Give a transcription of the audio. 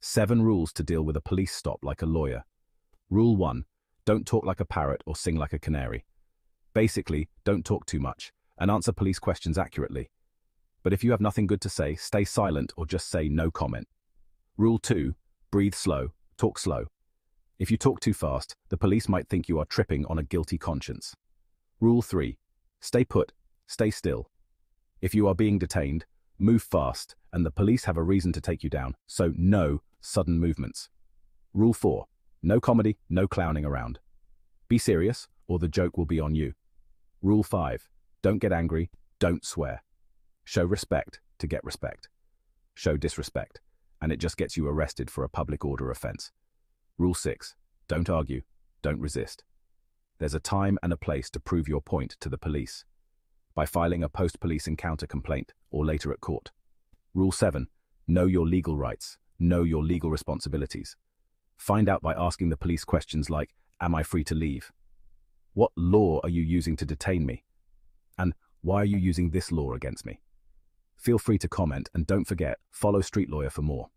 Seven rules to deal with a police stop like a lawyer. Rule 1. Don't talk like a parrot or sing like a canary. Basically, don't talk too much and answer police questions accurately. But if you have nothing good to say, stay silent or just say no comment. Rule 2. Breathe slow, talk slow. If you talk too fast, the police might think you are tripping on a guilty conscience. Rule 3. Stay put, stay still. If you are being detained, move fast, and the police have a reason to take you down, so no sudden movements. Rule 4. No comedy, no clowning around. Be serious, or the joke will be on you. Rule 5. Don't get angry, don't swear. Show respect to get respect. Show disrespect, and it just gets you arrested for a public order offence. Rule 6. Don't argue, don't resist. There's a time and a place to prove your point to the police. By filing a post-police encounter complaint or later at court. Rule 7. Know your legal rights, know your legal responsibilities. Find out by asking the police questions like, am I free to leave? What law are you using to detain me? And why are you using this law against me? Feel free to comment and don't forget, follow Street Lawyer for more.